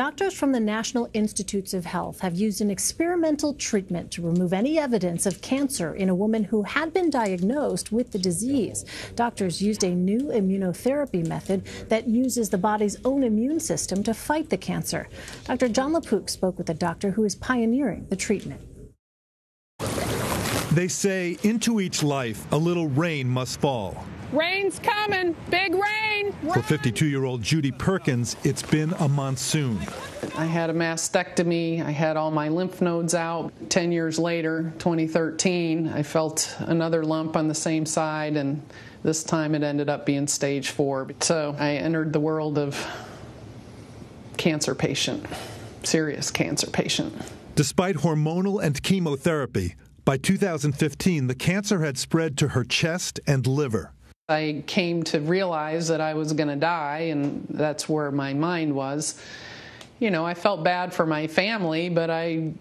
Doctors from the National Institutes of Health have used an experimental treatment to remove any evidence of cancer in a woman who had been diagnosed with the disease. Doctors used a new immunotherapy method that uses the body's own immune system to fight the cancer. Dr. Jon LaPook spoke with a doctor who is pioneering the treatment. They say into each life a little rain must fall. Rain's coming. Big rain. For 52 year old Judy Perkins, it's been a monsoon. I had a mastectomy. I had all my lymph nodes out. 10 years later, 2013, I felt another lump on the same side, and this time it ended up being stage four. So I entered the world of cancer patient, serious cancer patient. Despite hormonal and chemotherapy, by 2015, the cancer had spread to her chest and liver. I came to realize that I was going to die, and that's where my mind was. You know, I felt bad for my family, but I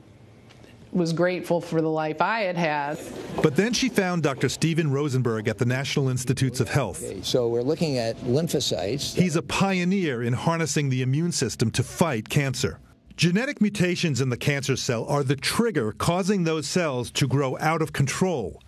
was grateful for the life I had had. But then she found Dr. Steven Rosenberg at the National Institutes of Health. Okay, so we're looking at lymphocytes. He's a pioneer in harnessing the immune system to fight cancer. Genetic mutations in the cancer cell are the trigger causing those cells to grow out of control.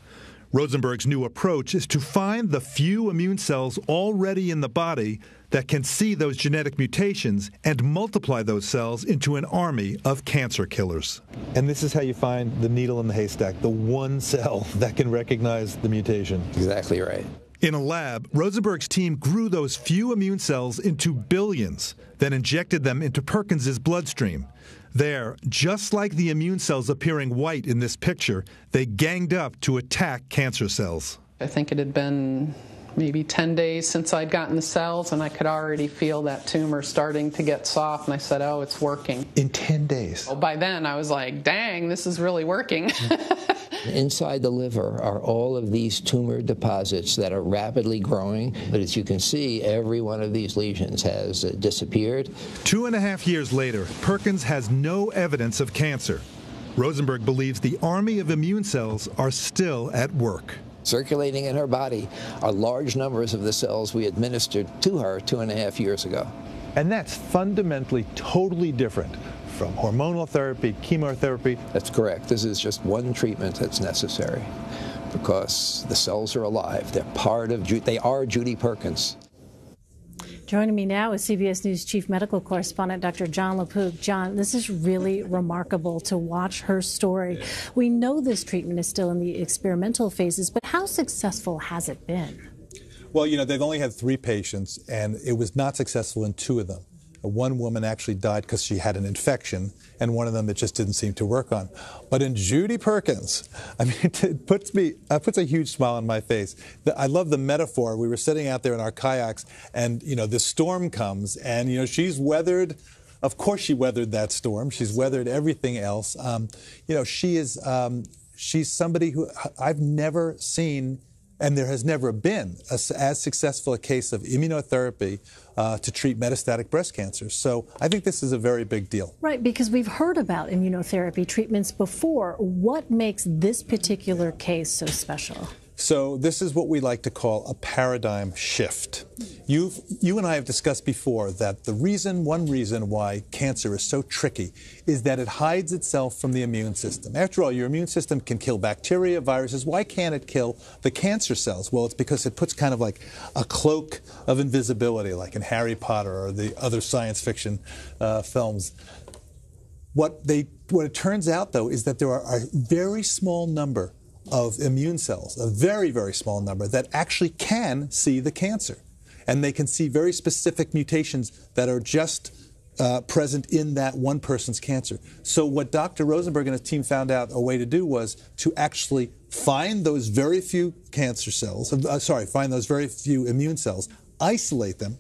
Rosenberg's new approach is to find the few immune cells already in the body that can see those genetic mutations and multiply those cells into an army of cancer killers. And this is how you find the needle in the haystack, the one cell that can recognize the mutation. Exactly right. In a lab, Rosenberg's team grew those few immune cells into billions, then injected them into Perkins's bloodstream. There, just like the immune cells appearing white in this picture, they ganged up to attack cancer cells. I think it had been maybe 10 days since I'd gotten the cells, and I could already feel that tumor starting to get soft. And I said, Oh, it's working. In 10 days? Well, by then, I was like, Dang, this is really working. Inside the liver are all of these tumor deposits that are rapidly growing. But as you can see, every one of these lesions has uh, disappeared. Two and a half years later, Perkins has no evidence of cancer. Rosenberg believes the army of immune cells are still at work. Circulating in her body are large numbers of the cells we administered to her two and a half years ago. And that's fundamentally totally different from hormonal therapy, chemotherapy. That's correct. This is just one treatment that's necessary because the cells are alive. They're part of, they are Judy Perkins. Joining me now is CBS News Chief Medical Correspondent Dr. Jon LaPook. Jon, this is really remarkable to watch her story. We know this treatment is still in the experimental phases, but how successful has it been? Well, you know, they've only had three patients, and it was not successful in two of them. One woman actually died because she had an infection, and one of them it just didn't seem to work on. But in Judy Perkins, I mean, it puts me, it puts a huge smile on my face. The, I love the metaphor. We were sitting out there in our kayaks, and you know, the storm comes, and you know, she's weathered. Of course, she weathered that storm. She's weathered everything else. Um, you know, she is. Um, she's somebody who I've never seen and there has never been a, as successful a case of immunotherapy uh, to treat metastatic breast cancer. So I think this is a very big deal. Right, because we've heard about immunotherapy treatments before. What makes this particular case so special? So this is what we like to call a paradigm shift. You've, you and I have discussed before that the reason, one reason why cancer is so tricky is that it hides itself from the immune system. After all, your immune system can kill bacteria, viruses. Why can't it kill the cancer cells? Well, it's because it puts kind of like a cloak of invisibility, like in Harry Potter or the other science fiction uh, films. What, they, what it turns out, though, is that there are a very small number of immune cells, a very, very small number, that actually can see the cancer. And they can see very specific mutations that are just uh, present in that one person's cancer. So, what Dr. Rosenberg and his team found out a way to do was to actually find those very few cancer cells, uh, sorry, find those very few immune cells, isolate them,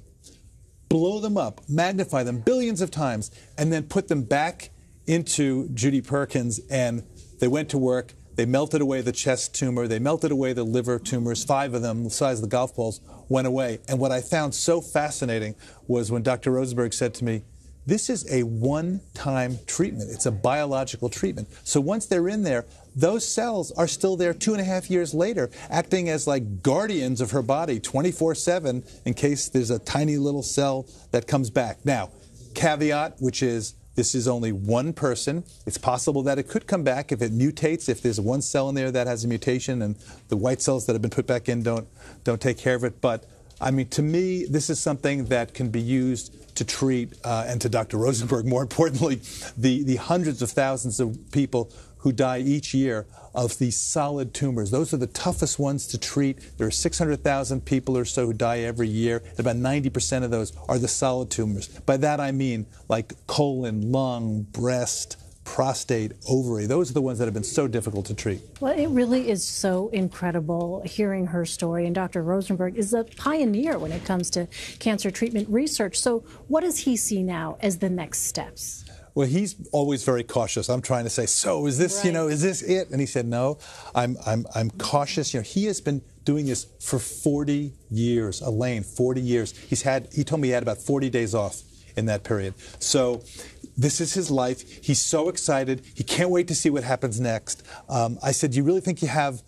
blow them up, magnify them billions of times, and then put them back into Judy Perkins. And they went to work they melted away the chest tumor. They melted away the liver tumors. Five of them, the size of the golf balls, went away. And what I found so fascinating was when Dr. Rosenberg said to me, this is a one time treatment. It's a biological treatment. So once they're in there, those cells are still there two and a half years later, acting as like guardians of her body 24 7 in case there's a tiny little cell that comes back. Now, caveat, which is this is only one person. It's possible that it could come back if it mutates, if there's one cell in there that has a mutation and the white cells that have been put back in don't, don't take care of it. But I mean, to me, this is something that can be used to treat, uh, and to Dr. Rosenberg, more importantly, the, the hundreds of thousands of people who die each year of these solid tumors. Those are the toughest ones to treat. There are 600,000 people or so who die every year. About 90% of those are the solid tumors. By that I mean like colon, lung, breast, prostate, ovary. Those are the ones that have been so difficult to treat. Well, it really is so incredible hearing her story. And Dr. Rosenberg is a pioneer when it comes to cancer treatment research. So, what does he see now as the next steps? Well, he's always very cautious. I'm trying to say, so is this, right. you know, is this it? And he said, no, I'm, I'm, I'm cautious. You know, he has been doing this for 40 years. Elaine, 40 years. He's had, he told me he had about 40 days off in that period. So this is his life. He's so excited. He can't wait to see what happens next. Um, I said, do you really think you have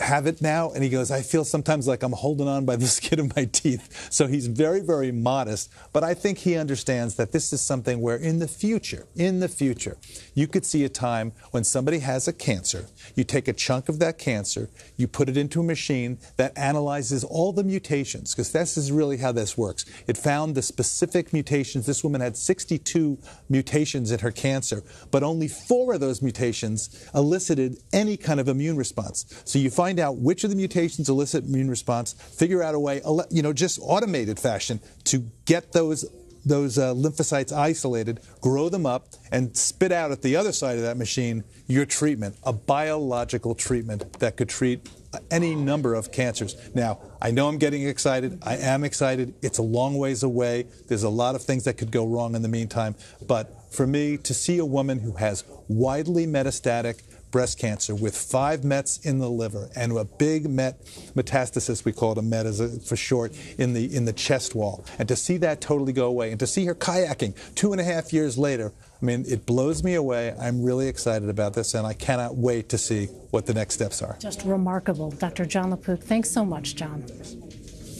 have it now? And he goes, I feel sometimes like I'm holding on by the skin of my teeth. So he's very, very modest. But I think he understands that this is something where in the future, in the future, you could see a time when somebody has a cancer. You take a chunk of that cancer, you put it into a machine that analyzes all the mutations, because this is really how this works. It found the specific mutations. This woman had 62 mutations in her cancer, but only four of those mutations elicited any kind of immune response. So you find find out which of the mutations elicit immune response, figure out a way, you know, just automated fashion to get those those uh, lymphocytes isolated, grow them up, and spit out at the other side of that machine your treatment, a biological treatment that could treat any number of cancers. Now, I know I'm getting excited. I am excited. It's a long ways away. There's a lot of things that could go wrong in the meantime. But for me, to see a woman who has widely metastatic breast cancer with five mets in the liver and a big met metastasis, we call it a met as a, for short, in the in the chest wall. And to see that totally go away and to see her kayaking two and a half years later, I mean, it blows me away. I'm really excited about this and I cannot wait to see what the next steps are. Just remarkable. Dr. Jon LaPook, thanks so much, Jon.